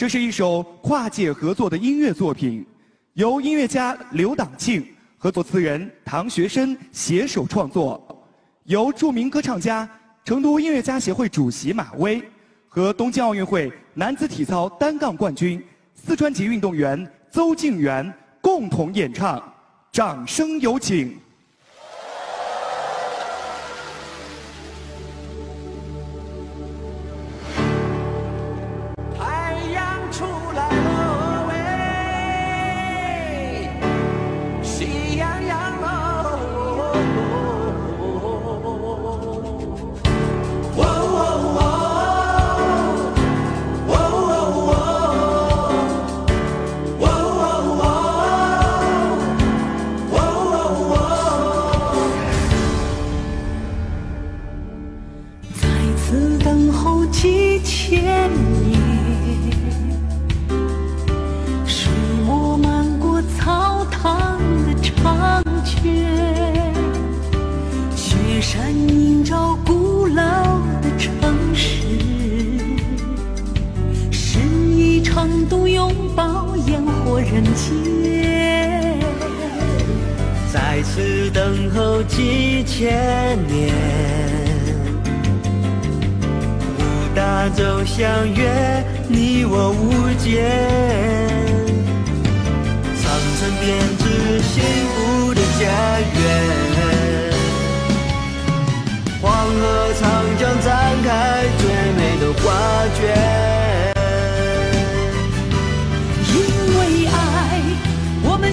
这是一首跨界合作的音乐作品，由音乐家刘党庆和作词人唐学森携手创作，由著名歌唱家、成都音乐家协会主席马威和东京奥运会男子体操单杠冠军、四川籍运动员邹静媛共同演唱，掌声有请。山映照古老的城市，诗意成都拥抱烟火人间，在此等候几千年，五大洲相约，你我无间，长城编织幸福的家园。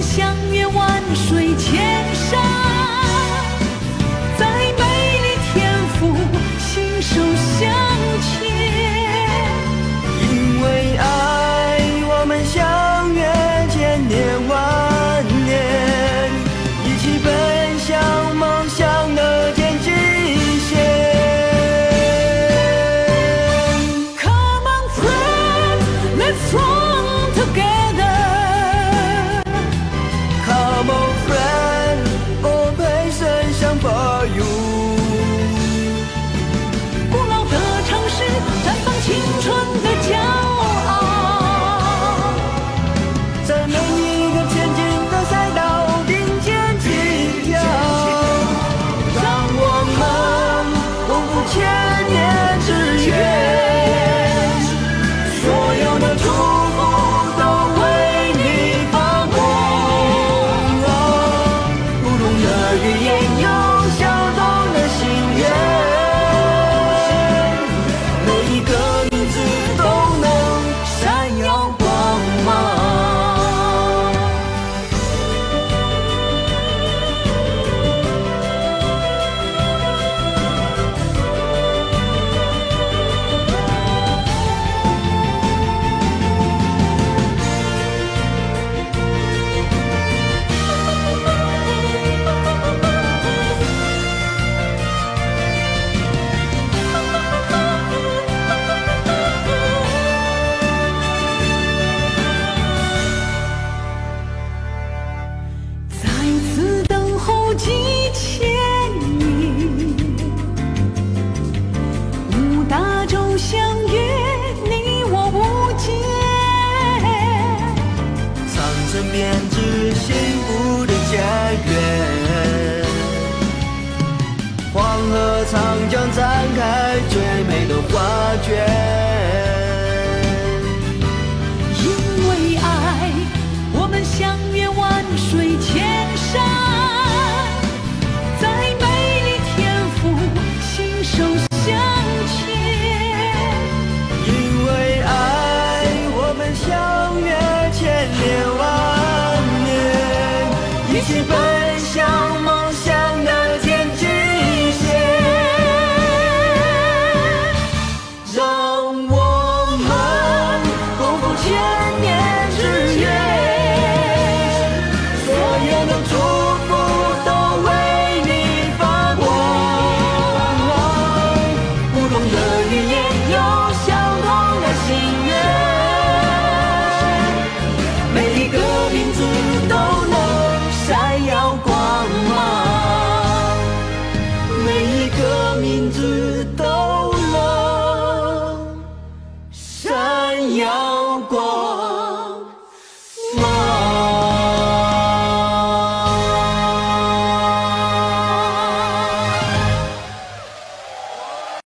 相约万水千山，在美丽天府心手相牵。因为爱，我们相约千年万年，一起奔向梦想的天际线。Come on, friend, let's run together. 编织幸福的家园。黄河长江展开最美的画卷。一起奔向梦